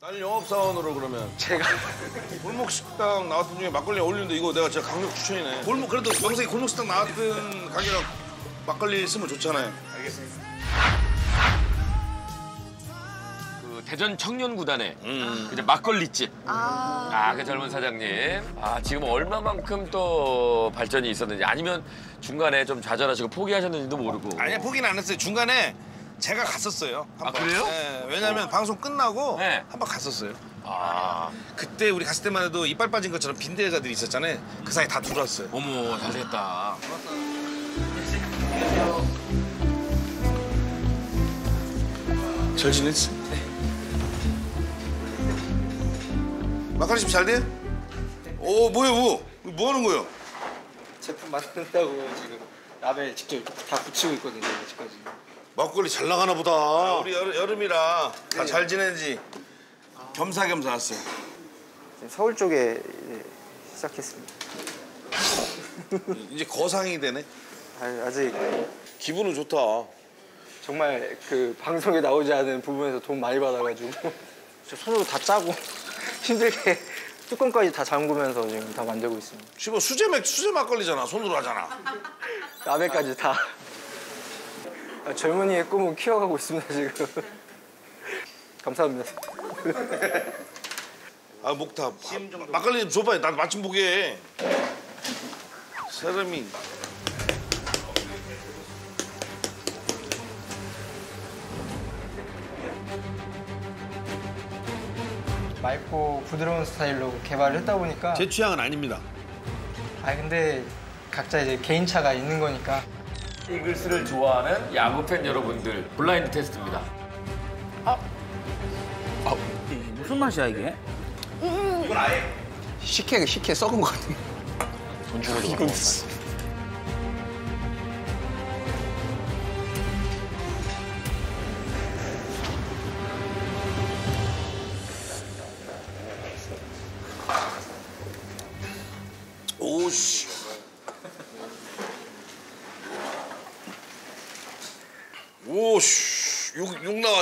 딸 영업사원으로 그러면 제가 골목 식당 나왔던 중에 막걸리 어울리는데 이거 내가 진짜 강력 추천이네. 골목 그래도 명색이 골목 식당 나왔던 가게랑 막걸리 쓰면 좋잖아요. 그 대전 청년구단에 음. 이제 막걸리집. 아, 아, 그 젊은 사장님. 아, 지금 얼마만큼 또 발전이 있었는지 아니면 중간에 좀 좌절하시고 포기하셨는지도 모르고. 아니야 포기는 안 했어요. 중간에 제가 갔었어요. 한 아, 번. 그래요? 네, 왜냐면 방송 끝나고 네. 한 번 갔었어요. 아, 그때 우리 갔을 때만 해도 이빨 빠진 것처럼 빈대 여자들이 있었잖아요. 그 사이 다 들어왔어요. 어머, 잘 됐다. 잘 지냈어? 네. 막걸리 집잘 돼? 오 뭐야 뭐? 뭐 하는 거예요? 제품 만든다고 지금 라벨 직접 다 붙이고 있거든요 아직까지. 막걸리 잘 나가나 보다. 우리 여름, 여름 이라 다 잘 지내지. 겸사겸사 왔어요. 서울 쪽에 시작했습니다. 이제 거상이 되네. 아, 아직 기분은 좋다. 정말 그 방송에 나오지 않은 부분에서 돈 많이 받아가지고 저 손으로 다 짜고 힘들게 뚜껑까지 다 잠그면서 지금 다 만들고 있습니다. 씨발 수제 맥 수제 막걸리잖아. 손으로 하잖아. 라벨까지 다 아, 젊은이의 꿈을 키워가고 있습니다 지금. 감사합니다. 아 목탑. 막걸리 좀 줘봐요. 나 마침 보게. 사람이 맑고 부드러운 스타일로 개발을 했다 보니까 제 취향은 아닙니다. 아 근데 각자 이제 개인차가 있는 거니까 이글스를 좋아하는 야구 팬 여러분들 블라인드 테스트입니다. 무슨 맛이야 이게? 식혜 식혜 썩은 거 같은 돈 주고 이건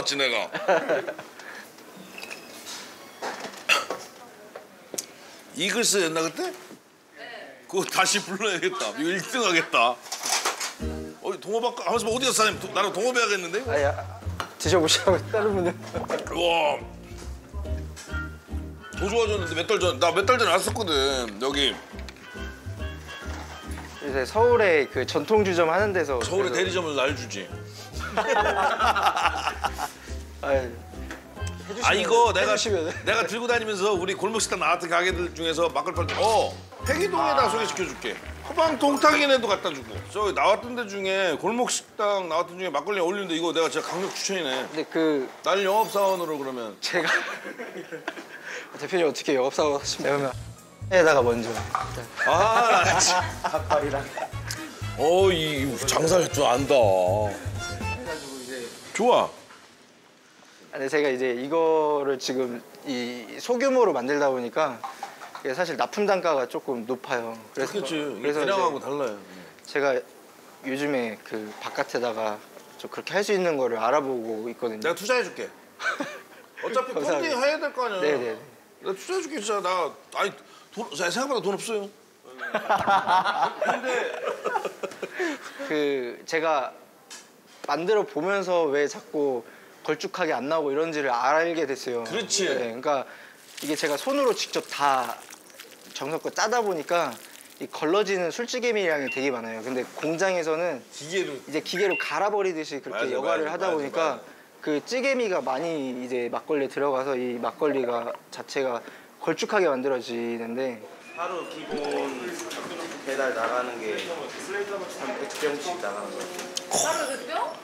왔지 내가. 이글스 였나 그때? 네. 그거 다시 불러야겠다. 이거 1등 하겠다. 어, 동호박 하면서 어디 갔어 사장님? 도- 나랑 동호배 하겠는데? 아야 드셔보시라고 다른 분들 우와. 더 좋아졌는데 몇 달 전, 나 몇 달 전에 왔었거든. 여기 요새 서울에 그 전통 주점 하는 데서 서울에 대리점을 날 주지. 아, 아 이거 내가 해주시면 내가 들고 다니면서 우리 골목식당 나왔던 가게들 중에서 막걸 팔 때, 어 폐기동에다 소개시켜줄게. 호방 동탁이네도 갖다 주고. 저기 나왔던 데 중에 골목식당 나왔던 중에 막걸리 어울리는데 이거 내가 진짜 강력 추천이네. 근데 그 나는 영업사원으로 그러면 제가 대표님 어떻게 영업사원 하시면 에다가 먼저 아, 나 참. 닭발이랑 어, 이 장사할 줄 안다. 좋아. 근데 제가 이제 이거를 지금 이 소규모로 만들다 보니까 이게 사실 납품 단가가 조금 높아요. 그래서 그렇지. 그래서 대량하고 달라요. 제가 요즘에 그 바깥에다가 좀 그렇게 할 수 있는 거를 알아보고 있거든요. 내가 투자해줄게. 어차피. 펀딩 해야 될 거 아니야. 네네. 내가 투자해줄게 진짜 나 아니 돈 생각보다 돈 없어요. 그 제가 만들어 보면서 왜 자꾸 걸쭉하게 안 나오고 이런지를 알게 됐어요. 그렇지. 네, 그러니까 이게 제가 손으로 직접 다 정성껏 짜다 보니까 이 걸러지는 술찌개미량이 되게 많아요. 근데 공장에서는 기계로 이제 기계로 갈아버리듯이 그렇게 맞아, 여과를 맞아, 하다 맞아, 보니까 맞아. 그 찌개미가 많이 이제 막걸리에 들어가서 이 막걸리가 자체가 걸쭉하게 만들어지는데 하루 기본 배달 나가는 게 한 100병씩 나가는 거예요.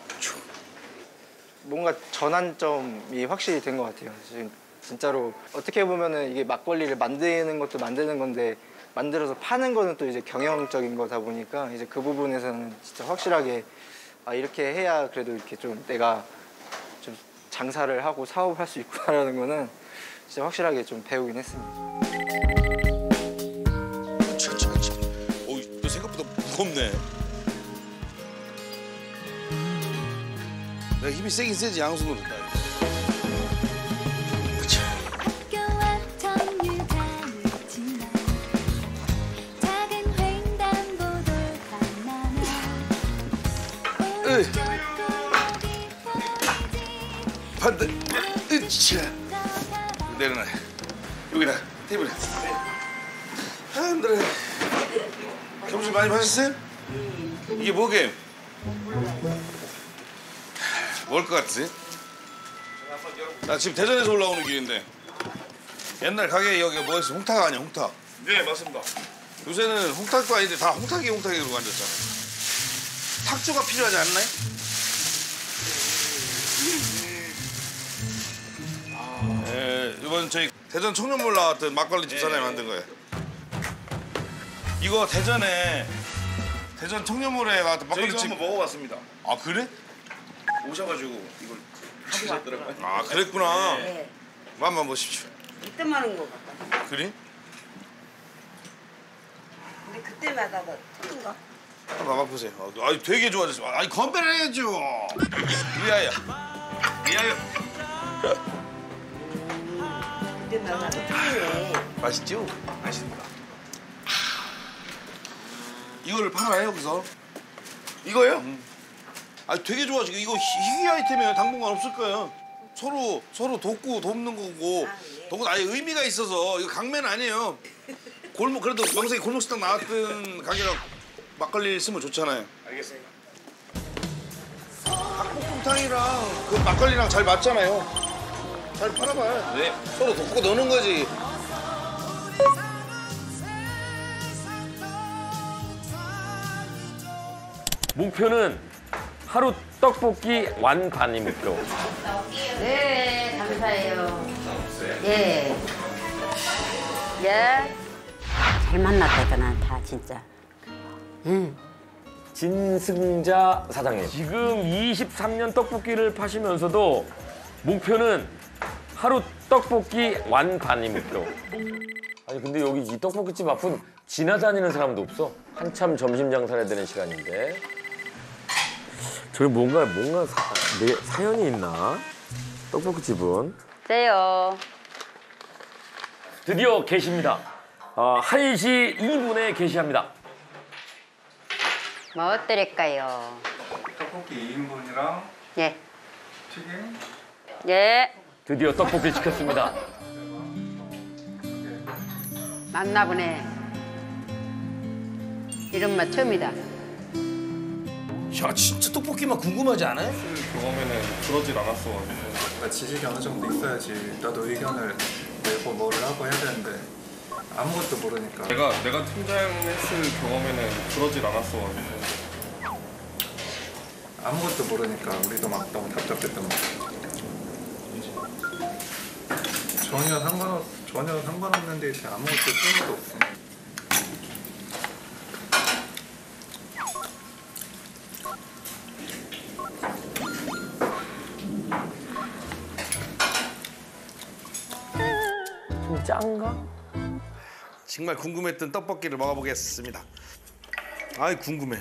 뭔가 전환점이 확실히 된 것 같아요. 지금 진짜로 어떻게 보면은 이게 막걸리를 만드는 것도 만드는 건데 만들어서 파는 거는 또 이제 경영적인 거다 보니까 이제 그 부분에서는 진짜 확실하게 아 이렇게 해야 그래도 이렇게 좀 내가 좀 장사를 하고 사업을 할 수 있구나라는 거는 진짜 확실하게 좀 배우긴 했습니다. 차차차. 오, 너 생각보다 무겁네. 내가 힘이 세긴 세지 양손으로 다. 반대. 으치. 내려놔. 여기다. 테이블에. 아, 힘들어. 점심 많이 마셨어요? 이게 뭐게? 몰라요. 뭘 것 같지? 나 지금 대전에서 올라오는 길인데 옛날 가게 여기가 뭐였어? 홍탁 아니야 홍탁? 네 맞습니다. 요새는 홍탁도 아닌데 다 홍탁이 홍탁이 그러고 앉았잖아. 탁주가 필요하지 않나요? 예, 이번 저희 대전 청년몰 나왔던 막걸리 집 사람이 만든 거예요. 이거 대전에 대전 청년몰에 나왔던 막걸리 저희가 집. 한번 먹어봤습니다. 아 그래? 오셔가지고 이걸 주셨더라고요. 아 그랬구나. 네. 맛만 보십시오. 이때만한 거 같다. 그래? 근데 그때마다 더 틀린가? 한번 맛보세요. 어, 아니 되게 좋아졌어. 아니 건배를 해야죠. 위하여. 위하여. 그때마다 더 틀리네. 맛있죠? 맛있습니다. 이거를 팔아요 여기서? 이거요? 아 되게 좋아지고 이거 희- 희귀 아이템이에요. 당분간 없을 거예요. 서로 서로 돕고 돕는 거고 아, 예. 돕고 아예 의미가 있어서 이거 강매는 아니에요. 골목 그래도 명색이 골목식당 나왔던 가게랑 막걸리 쓰면 좋잖아요. 알겠습니다. 닭볶음탕이랑 그 막걸리랑 잘 맞잖아요. 잘 팔아봐요. 네. 서로 돕고 노는 거지. 목표는 하루 떡볶이 완반이 목표. 네, 감사해요. 예. 예. 잘 만났다, 그나 다 진짜. 응. 진승자 사장님. 지금 23년 떡볶이를 파시면서도 목표는 하루 떡볶이 완반이 목표. 아니 근데 여기 이 떡볶이집 앞은 지나다니는 사람도 없어. 한참 점심 장사를 해야 되는 시간인데. 저기 뭔가 뭔가 사, 내, 사연이 있나? 떡볶이 집은 세요. 드디어 개시입니다. 아, 1시 2분에 개시합니다. 뭐 어떠릴까요? 떡볶이 2인분이랑 예. 튀김 예. 드디어 떡볶이 시켰습니다. 맞나 보네. 이런 맛 처음이다. 야 진짜 떡볶이만 궁금하지 않아요? 경험에는 그러질 않았어가지고 그러니까 지식이 어느 정도 있어야지 나도 의견을 내고 뭐를 하고 해야 되는데 아무것도 모르니까. 내가 내가 팀장했을 경험에는 그러질 않았어가지고 아무것도 모르니까 우리도 막 너무 답답했던 거. 전혀 상관없 전혀 상관없는 데 있어 아무것도 쓸모도 없어 좀 정말 궁금했던 떡볶이를 먹어보겠습니다. 아이 궁금해.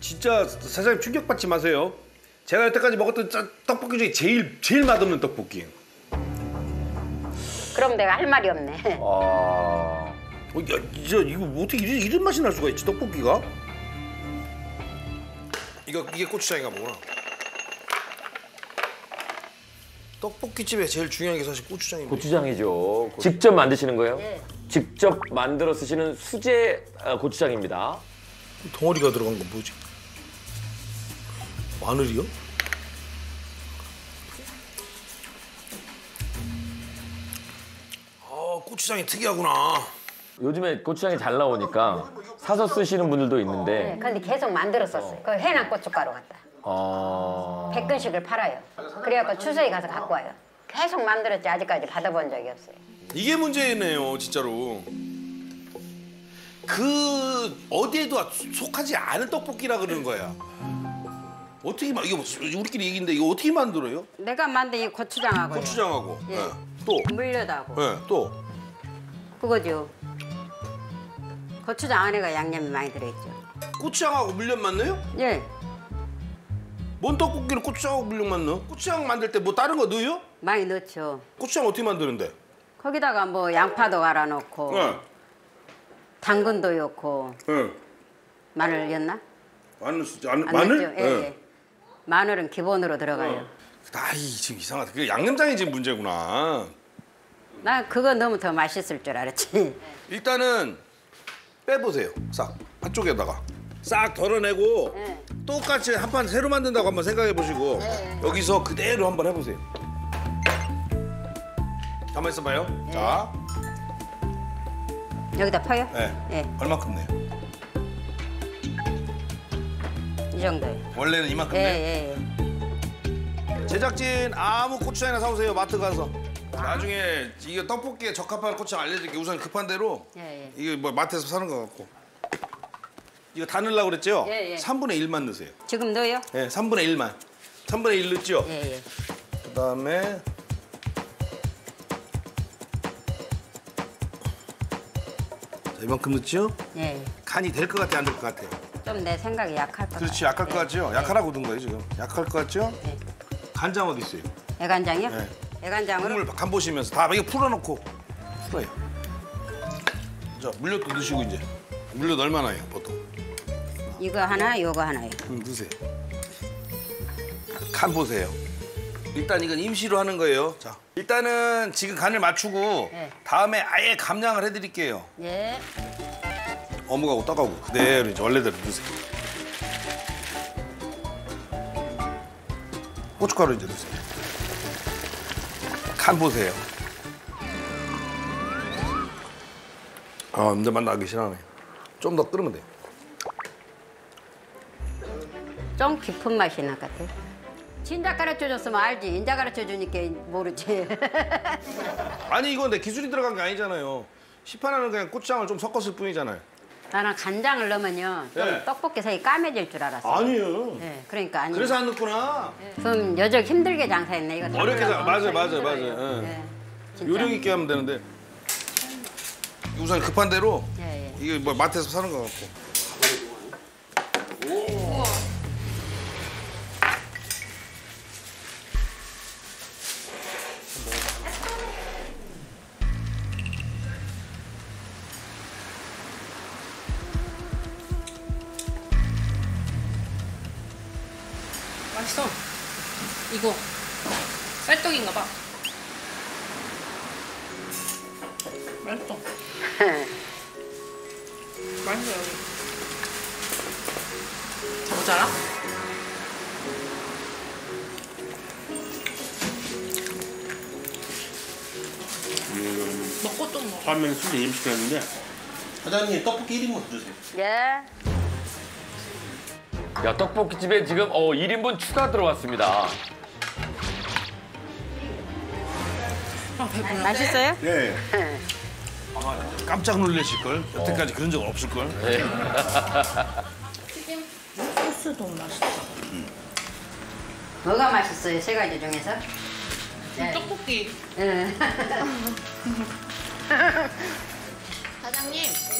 진짜 사장님 충격받지 마세요. 제가 여태까지 먹었던 짜- 떡볶이 중에 제일 제일 맛없는 떡볶이에요. 그럼 내가 할 말이 없네. 아, 어, 야, 저 이거 어떻게 이런, 이런 맛이 날 수가 있지 떡볶이가? 이거 이게 고추장인가 보구나. 떡볶이 집에 제일 중요한 게 사실 고추장입니다. 고추장이죠. 직접 만드시는 거예요? 예. 직접 만들어 쓰시는 수제 아, 고추장입니다. 덩어리가 들어간 건 뭐지? 마늘이요? 아 고추장이 특이하구나. 요즘에 고추장이 잘 나오니까 사서 쓰시는 분들도 네, 있는데 근데 계속 만들었었어요. 그 해남 고춧가루 갖다. 어... 100근씩을 팔아요. 그래갖고 추석에 가서 갖고 와요. 계속 만들었지 아직까지 받아본 적이 없어요. 이게 문제네요, 진짜로. 그 어디에도 속하지 않은 떡볶이라 그러는 거야. 어떻게 막 이거 우리끼리 얘기인데 이거 어떻게 만들어요? 내가 만든 이 고추장하고요. 고추장하고. 예. 예. 또. 물엿하고 예. 또. 그거죠. 고추장 안에가 양념이 많이 들어있죠. 고추장하고 물엿만 넣어요? 예, 뭔 떡볶이를 고추장하고 물엿만 넣어? 고추장 만들 때 뭐 다른 거 넣어요? 많이 넣죠. 고추장 어떻게 만드는데? 거기다가 뭐 양파도 갈아 넣고 응. 당근도 넣고 응. 마늘였나? 마늘 쓰지 않안 마늘? 넣죠? 예, 예. 마늘은 기본으로 들어가요. 아이 지금 이상하다. 그 양념장이 지금 문제구나. 난 그거 넣으면 더 맛있을 줄 알았지. 일단은 빼보세요. 싹 한쪽에다가 싹 덜어내고 네. 똑같이 한 판 새로 만든다고 한번 생각해 보시고 네. 여기서 그대로 한번 해보세요. 가만 있어봐요. 자, 여기다 파요? 네. 예, 얼마큼 내요? 이 정도요. 원래는 이만큼 예, 내요. 예, 예. 제작진 아무 고추장이나 사오세요 마트 가서. 나중에 이게 떡볶이에 적합한 고추장 알려드릴게요. 우선 급한 대로 예, 예. 이게 뭐 마트에서 사는 거 같고. 이거 다 넣으려고 그랬죠? 예, 예. 3분의 1만 넣으세요. 지금 넣어요? 네, 3분의 1만. 3분의 1 넣죠? 예, 예. 그다음에 자, 이만큼 넣죠? 예. 간이 될 것 같아 안 될 것 같아? 좀 내 생각이 약할 것 그렇지 같아요. 약할 것 같죠? 약하라고 둔 거예요 지금. 약할 것 같죠? 네. 간장 어디 있어요? 애간장이요? 네. 애간장으로? 국물 간 보시면서 다 이거 풀어놓고 풀어요. 자 물엿도 넣으시고 이제 물엿 얼마나 해요 보통? 이거 하나, 요거 하나요. 음, 넣으세요. 간 보세요. 일단 이건 임시로 하는 거예요. 자 일단은 지금 간을 맞추고 네. 다음에 아예 감량을 해드릴게요. 예. 어묵하고 떡하고 그대로 이제 원래대로 넣으세요. 고춧가루 이제 넣으세요. 간 보세요. 아, 근데 맛 나기 싫어하네. 좀 더 끓으면 돼요. 좀 깊은 맛이 날것 같아요. 진작 가르쳐 줬으면 알지. 인자 가르쳐 주니까 모르지. 아니 이건 내 기술이 들어간 게 아니잖아요. 시판하는 그냥 고추장을 좀 섞었을 뿐이잖아요. 나는 간장을 넣으면요. 좀 네. 떡볶이 색이 까매질 줄 알았어요. 아니에요. 네, 그러니까 아니. 그래서 안 넣구나. 좀 여적 힘들게 장사했네. 이거 어렵게 담으려고 장- 맞아요, 맞아요. 맞아요. 예. 네, 진짜. 요령 있게 하면 되는데 우선 급한 대로 예, 예. 이게 뭐 마트에서 사는 거 같고. 맛 술 예임 시켰는데 사장님 떡볶이 1인분 더 주세요. 예. 야 떡볶이집에 지금 어 1인분 추가 들어왔습니다. 맛있어요? 네. 깜짝 놀라실 걸. 여태까지 그런 적 없을 걸. 네. 소스도 맛있어. 뭐가 맛있어요? 세 가지 중에서? 네. 떡볶이. 예.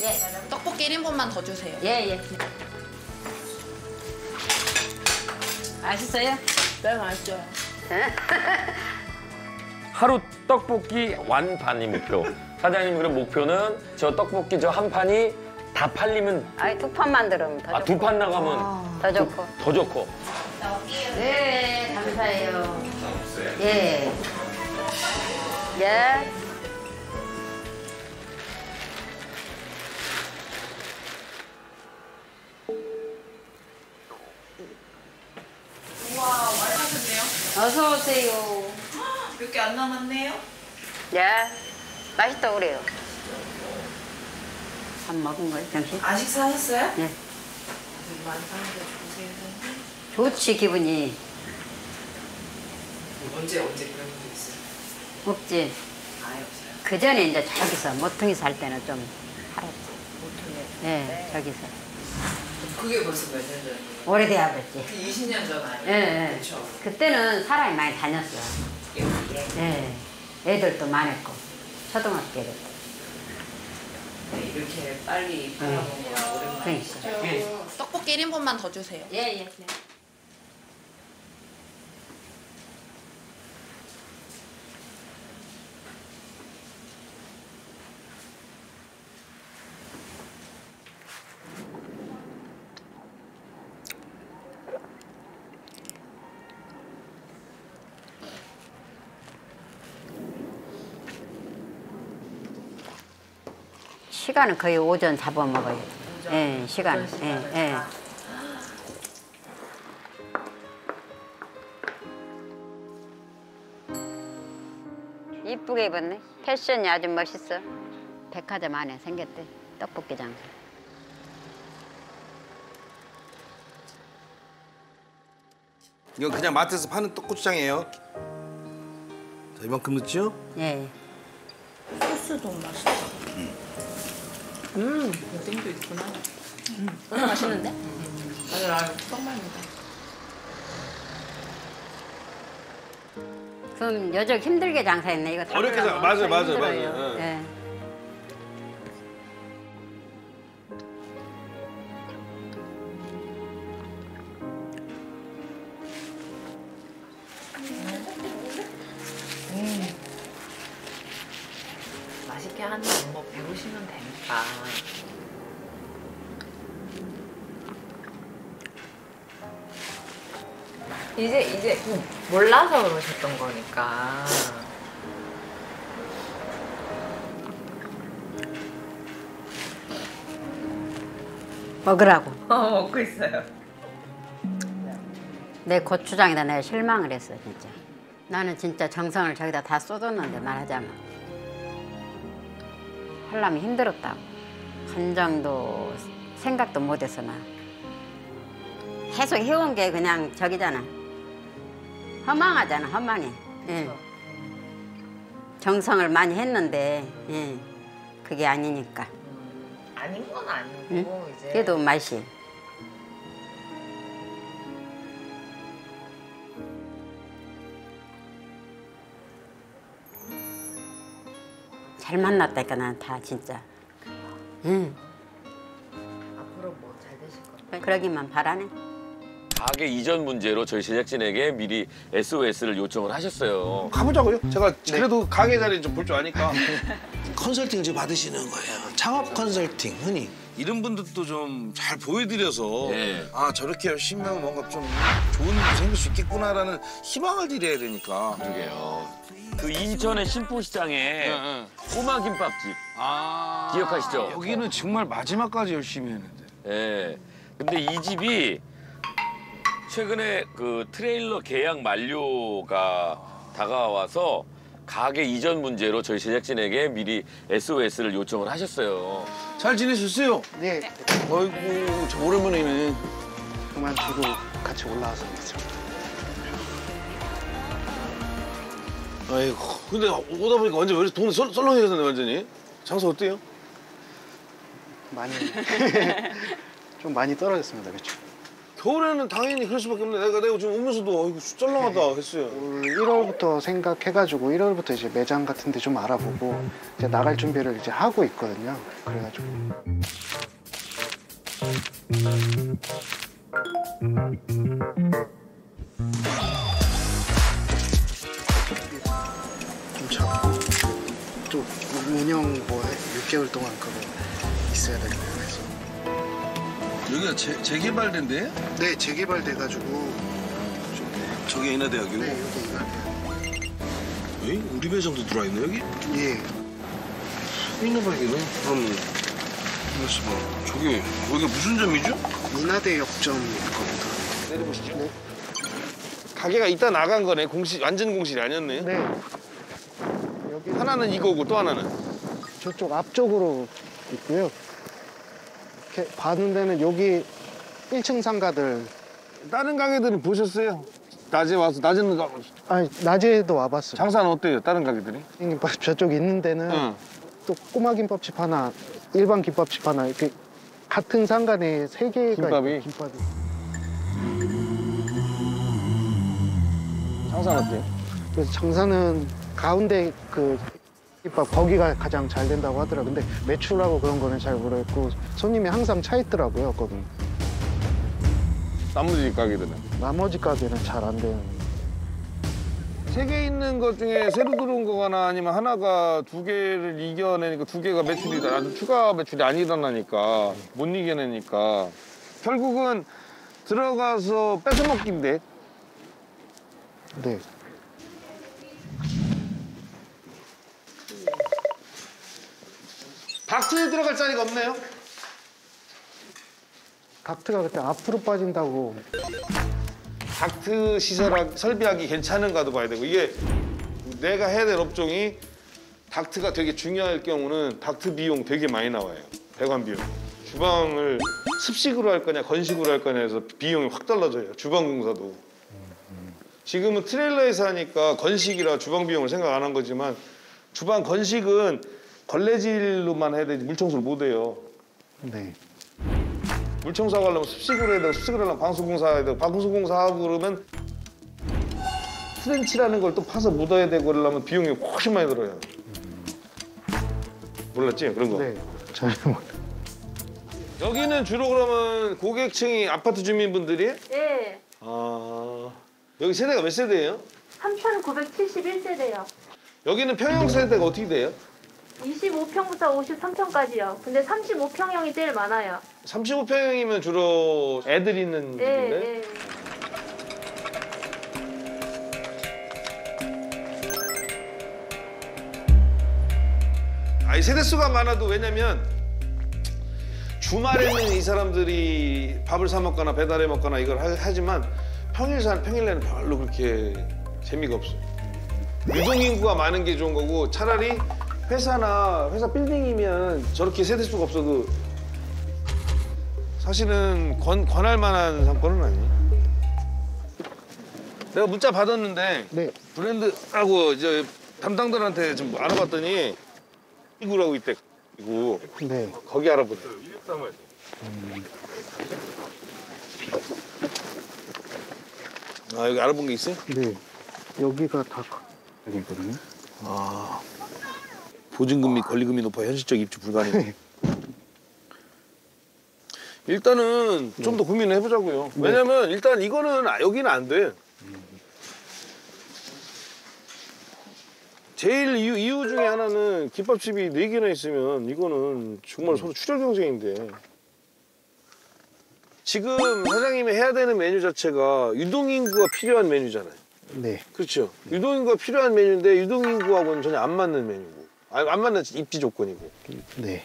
예. 떡볶이 1인분만 더 주세요. 예, 예. 맛있어요? 네, 맛있어요. 하루 떡볶이 완판이 목표. 사장님 그럼 목표는 저 떡볶이 저 한 판이 다 팔리면 아이, 두판 만들면 더아두 좋고. 판 나가면 더 좋고. 더 좋고. 네, 감사해요. 예. 예. 어서 오세요. 몇 개 안 남았네요. 예. 맛있다 그래요. 밥 먹은 거예요? 아? 예. 많이 사는데 좋으세요. 좋지, 기분이. 언제, 언제 그런 적 있어요? 없지. 아예 없어요. 그 전에 이제 저기서 모퉁이 살 때는 좀 팔았지. 보통에. 예, 저기서. 그게 벌써 몇 년 전이에요? 오래돼야 됐지. 20년 전 아니에요? 예, 예. 그렇죠. 그때는 사람이 많이 다녔어. 여기에. 예. 애들도 많았고. 초등학교 애들. 네, 이렇게 빨리 팔아먹는 거 오랜만에. 그러니까. 예. 떡볶이 1인분만 더 주세요. 예, 예. 시간은 거의 오전 잡아먹어요. 예, 시간. 예, 예. 이쁘게 입었네. 패션이 아주 멋있어. 백화점 안에 생겼대. 떡볶이 장사. 이건 그냥 마트에서 파는 떡고추장이에요. 자, 이만큼 넣지요? 예. 소스도 맛있다. 음, 오뎅도 있구나. 음, 맛있는데? 맞아, 나 떡말입니다. 그럼 여적 힘들게 장사했네. 이거 다 어렵게 장- 맞아요, 맞아요. 맞아요. 예. 몰라서 그러셨던 거니까. 먹으라고. 어, 먹고 있어요. 내 고추장에다 내가 실망을 했어 진짜. 나는 진짜 정성을 저기다 다 쏟았는데 말하자면 하려면 힘들었다고. 간장도 생각도 못해서 나. 계속 해온 게 그냥 저기잖아. 허망하잖아 허망해. 예. 정성을 많이 했는데 예. 그게 아니니까. 아닌 건 아니고 응? 이제. 그래도 맛이. 잘 만났다니까 난 다 진짜. 응. 앞으로 뭐 잘 되실 것 그러기만 바라네. 가게 이전 문제로 저희 제작진에게 미리 SOS를 요청을 하셨어요. 가보자고요. 제가 그래도 가게 자리 좀 볼 줄 아니까. 컨설팅 지금 받으시는 거예요. 창업 컨설팅 흔히. 이런 분들도 좀 잘 보여드려서 네. 아 저렇게 열심히 하면 뭔가 좀 좋은 일이 생길 수 있겠구나라는 희망을 드려야 되니까. 그러게요. 그 인천의 신포시장에 응. 꼬마 김밥집 아 기억하시죠? 여기는 정말 마지막까지 열심히 했는데. 예. 근데 이 집이 최근에 그 트레일러 계약 만료가 다가와서 가게 이전 문제로 저희 제작진에게 미리 SOS를 요청을 하셨어요. 잘 지내셨어요? 네, 아이고 저 오랜만이네. 그만 두고 같이 올라와서 있죠. 아이고 근데 오다 보니까 완전 왜 이렇게 동네 썰, 썰렁해졌네 완전히. 장사 어때요? 많이 좀 많이 떨어졌습니다, 그렇죠. 겨울에는 당연히 그럴 수밖에 없네. 내가 내가 지금 오면서도 아이고 썰렁하다 했어요. 올 1월부터 생각해가지고 1월부터 이제 매장 같은데 좀 알아보고 이제 나갈 준비를 이제 하고 있거든요. 그래가지고 좀 잡고 또 운영 뭐 6개월 동안 그거 있어야 되는 거예요. 여기가 재, 재개발된데? 네 재개발돼가지고 저기 인하대학이고. 네 여기 이거 에이? 우리 배정도 들어와 있네 여기? 예 인하대학이네. 그럼 그래서 뭐 저기 여기 무슨 점이죠? 인하대 역점일 겁니다. 내려보시죠. 네. 가게가 이따 나간 거네. 공실 완전 공실이 아니었네. 네. 여기 하나는 이거고 또 하나는 저쪽 앞쪽으로 있고요. 이렇게 봐는 데는 여기 1층 상가들 다른 가게들은 보셨어요? 낮에 와서 낮에는 가... 아니 낮에도 와봤어요. 장사는 어때요? 다른 가게들이? 김밥 저쪽 있는 데는 응. 또 꼬마 김밥집 하나, 일반 김밥집 하나 이렇게 같은 상가 내에 세 개가 김밥이? 있고, 김밥이. 장사는 어때요? 그래서 장사는 가운데 그 김밥 거기가 가장 잘 된다고 하더라고요. 근데 매출하고 그런 거는 잘 모르겠고 손님이 항상 차 있더라고요. 거기. 나머지 가게들은? 나머지 가게는 잘 안 되는. 세 개 있는 것 중에 새로 들어온 거거나 아니면 하나가 두 개를 이겨내니까 두 개가 매출이 아주 추가 매출이 안 일어나니까 못 이겨내니까 결국은 들어가서 뺏어먹기인데 네. 닥트에 들어갈 자리가 없네요. 닥트가 그때 앞으로 빠진다고 닥트 시설하 설비하기 괜찮은가도 봐야 되고 이게 내가 해야 될 업종이 닥트가 되게 중요할 경우는 닥트 비용 되게 많이 나와요. 배관 비용. 주방을 습식으로 할 거냐 건식으로 할 거냐 해서 비용이 확 달라져요. 주방 공사도. 지금은 트레일러에서 하니까 건식이라 주방 비용을 생각 안 한 거지만 주방 건식은 걸레질로만 해야 되지 물청소를 못 해요. 네. 물청소하고 하려면 습식으로 해야 되고 습식으로 하려면 방수공사 해야 되고 방수공사 하고 그러면 trench라는 걸 또 파서 묻어야 되고 그러려면 비용이 훨씬 많이 들어요. 몰랐지 그런 거? 네. 전혀 몰 여기는 주로 그러면 고객층이 아파트 주민분들이? 예, 아 여기 세대가 몇 세대예요? 3,971세대요. 여기는 평형 세대가 어떻게 돼요? 25평부터 53평까지요. 근데 35평형이 제일 많아요. 35평이면 주로 애들 있는 집인데? 예, 예. 아니 세대 수가 많아도 왜냐면 주말에는 이 사람들이 밥을 사 먹거나 배달해 먹거나 이걸 하, 하지만 평일 산 평일에는 별로 그렇게 재미가 없어요. 유동 인구가 많은 게 좋은 거고 차라리 회사나 회사 빌딩이면 저렇게 세대 수가 없어도 사실은 권, 권할 만한 상권은 아니에요. 내가 문자 받았는데 네. 브랜드하고 이제 담당들한테 좀 알아봤더니 이구라고 있대. 이구. 네. 거기 알아보래. 아 여기 알아본 게 있어요? 네. 여기가 다 여기 있거든요. 아 보증금 및 권리금이 높아 현실적 입주 불가능. 일단은 좀 더 고민을 해보자고요. 왜냐면 일단 이거는 아, 여기는 안 돼. 제일 이유, 이유 중에 하나는 김밥집이 네 개나 있으면 이거는 정말 서로 출혈 경쟁인데 지금 사장님이 해야 되는 메뉴 자체가 유동인구가 필요한 메뉴잖아요. 네. 그렇죠. 유동인구가 필요한 메뉴인데 유동인구하고는 전혀 안 맞는 메뉴고 아, 안 맞는 입지 조건이고 네.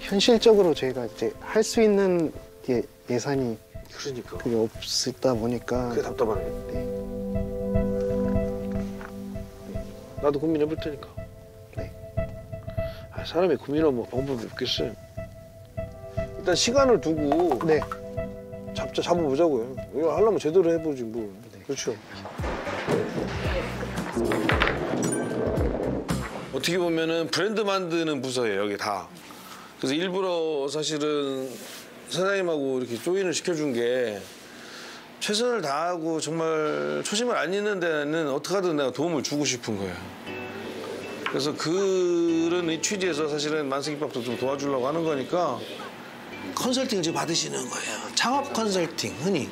현실적으로 저희가 이제 할 수 있는 예, 예산이 그러니까 그게 없다 보니까 그게 답답하네. 네. 나도 고민해 볼 테니까. 네. 아, 사람이 고민하면 뭐 방법이 없겠어요. 일단 시간을 두고 네. 잡자 잡아보자고요. 이거 하려면 제대로 해보지 뭐. 그렇죠. 어떻게 보면은 브랜드 만드는 부서예요 여기 다. 그래서 일부러 사실은 사장님하고 이렇게 조인을 시켜준 게 최선을 다하고 정말 초심을 안 잃는 데는 어떻게 하든 내가 도움을 주고 싶은 거예요. 그래서 그런 이 취지에서 사실은 만세기밥도 좀 도와주려고 하는 거니까 컨설팅을 지금 받으시는 거예요. 창업 컨설팅 흔히.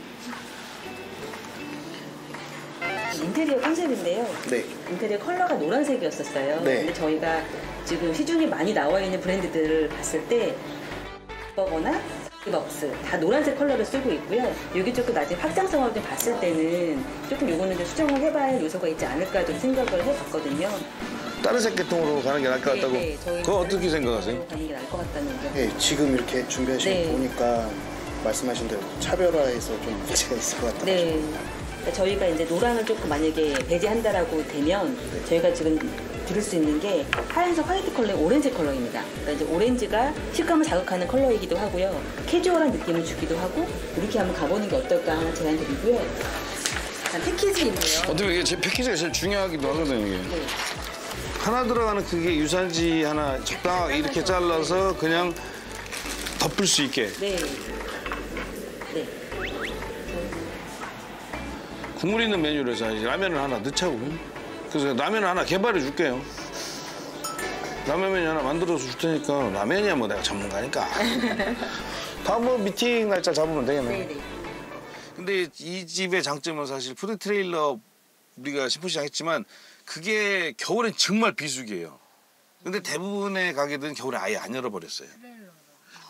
인테리어 컨셉인데요. 네. 인테리어 컬러가 노란색이었었어요. 네. 근데 저희가 지금 시중에 많이 나와 있는 브랜드들을 봤을 때 버거나 벅스 다 노란색 컬러를 쓰고 있고요. 여기 조금 나중에 확장성을 좀 봤을 때는 조금 요거는 좀 수정을 해봐야 할 요소가 있지 않을까 좀 생각을 해봤거든요. 다른 색계통으로 가는 게 나을 것 같다고. 네, 네, 그거 어떻게 생각하세요? 가는 게 나을 것 같다는 의견. 네, 지금 이렇게 준비하신 네. 거 보니까 말씀하신 대로 차별화해서 좀 문제가 있을 것 같아요. 네. 그러니까 저희가 이제 노랑을 조금 만약에 배제한다라고 되면 저희가 지금 부를 수 있는 게 하얀색 화이트 컬러의 오렌지 컬러입니다. 그러니까 이제 오렌지가 식감을 자극하는 컬러이기도 하고요. 캐주얼한 느낌을 주기도 하고 이렇게 한번 가보는 게 어떨까 하는 제안 드리고요. 일단 패키지인데요. 어떻게 이게 제 패키지가 제일 중요하기도 하거든요 이게. 네. 하나 들어가는 그게 유산지 하나 적당하게 이렇게 잘라서 그냥 덮을 수 있게. 네. 네. 국물 있는 메뉴로 해서 이제 라면을 하나 넣자고요. 그래서 라면을 하나 개발해 줄게요. 라면 메뉴 하나 만들어서 줄 테니까 라면이야 뭐 내가 전문가니까. 다음 뭐 미팅 날짜 잡으면 되겠네. 네. 근데 이 집의 장점은 사실 푸드 트레일러 우리가 시포시장 했지만 그게 겨울엔 정말 비수기예요. 근데 대부분의 가게들은 겨울에 아예 안 열어버렸어요.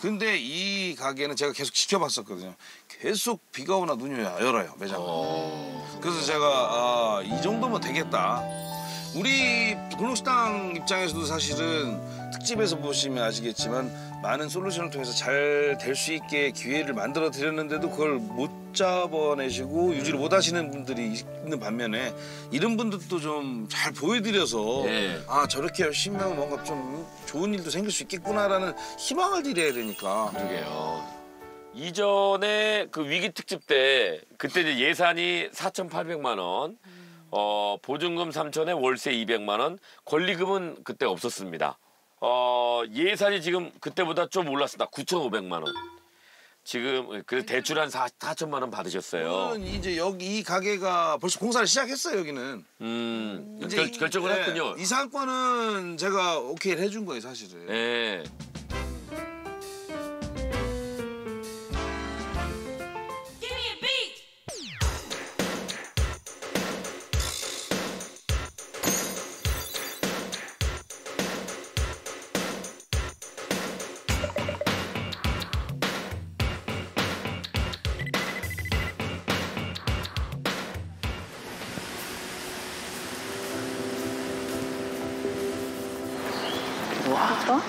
근데 이 가게는 제가 계속 지켜봤었거든요. 계속 비가 오나 눈이 오나 열어요 매장을. 그래서 제가 아, 이 정도면 되겠다. 우리 골목식당 입장에서도 사실은 특집에서 보시면 아시겠지만 많은 솔루션을 통해서 잘 될 수 있게 기회를 만들어 드렸는데도 그걸 못 잡아내시고 유지를 못 하시는 분들이 있는 반면에 이런 분들도 좀 잘 보여드려서 예. 아 저렇게 열심히 하면 뭔가 좀 좋은 일도 생길 수 있겠구나라는 희망을 드려야 되니까 그러게요. 이전에 그 위기 특집 때 그때 이제 예산이 4,800만 원, 어 보증금 3천에 월세 200만 원, 권리금은 그때 없었습니다. 어 예산이 지금 그때보다 좀 올랐습니다. 9,500만 원. 지금 그 대출 한 4, 4천만 원 받으셨어요. 저는 이제 여기 이 가게가 벌써 공사를 시작했어요 여기는. 음, 이제 결, 이- 결정을 네, 했군요. 이 상권은 제가 오케이를 해준 거예요 사실은. 네. 와.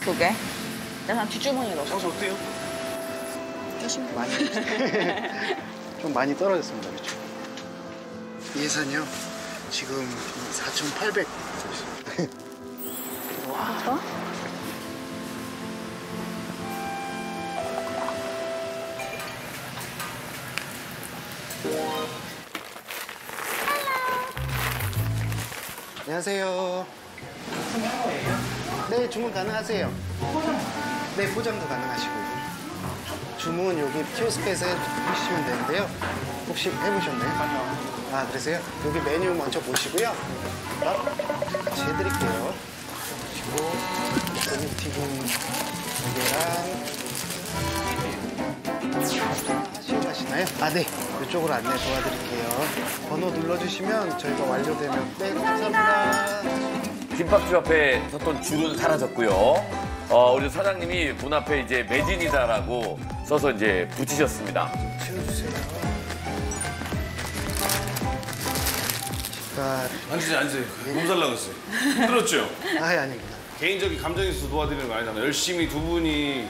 두 개. 내가 뒷주머니에 넣어. 장수 어때요? 조심. 많이 좀 많이 떨어졌습니다. 그렇죠? 예산이요? 지금 4,800. 와. 안녕하세요. 네, 주문 가능하세요. 네, 포장도 가능하시고요. 주문 여기 키오스크에서 해주시면 되는데요. 혹시 해보셨나요? 아, 그러세요? 여기 메뉴 먼저 보시고요. 밥 같이 해드릴게요. 그리고 고기튀김 두개랑 시원하시나요? 아, 네. 이쪽으로 안내 도와드릴게요. 번호 눌러주시면 저희가 완료되면 네, 감사합니다. 김밥집 앞에 섰던 줄은 사라졌고요. 어, 우리 사장님이 문 앞에 이제 매진이다라고 써서 이제 붙이셨습니다. 채워주세요. 자, 앉으세요 앉으세요. 몸살 나갔어요. 힘들었죠? 아예 아닙니다. 개인적인 감정이 있어서 도와드리는 거 아니잖아요. 열심히 두 분이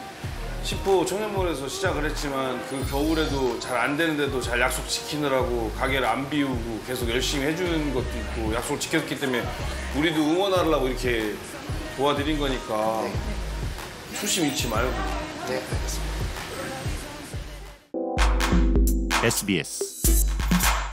10호 청년몰에서 시작을 했지만 그 겨울에도 잘 안 되는데도 잘 약속 지키느라고 가게를 안 비우고 계속 열심히 해주는 것도 있고 약속을 지켰기 때문에 우리도 응원하려고 이렇게 도와드린 거니까 초심 잃지 말고. 네, 알겠습니다. SBS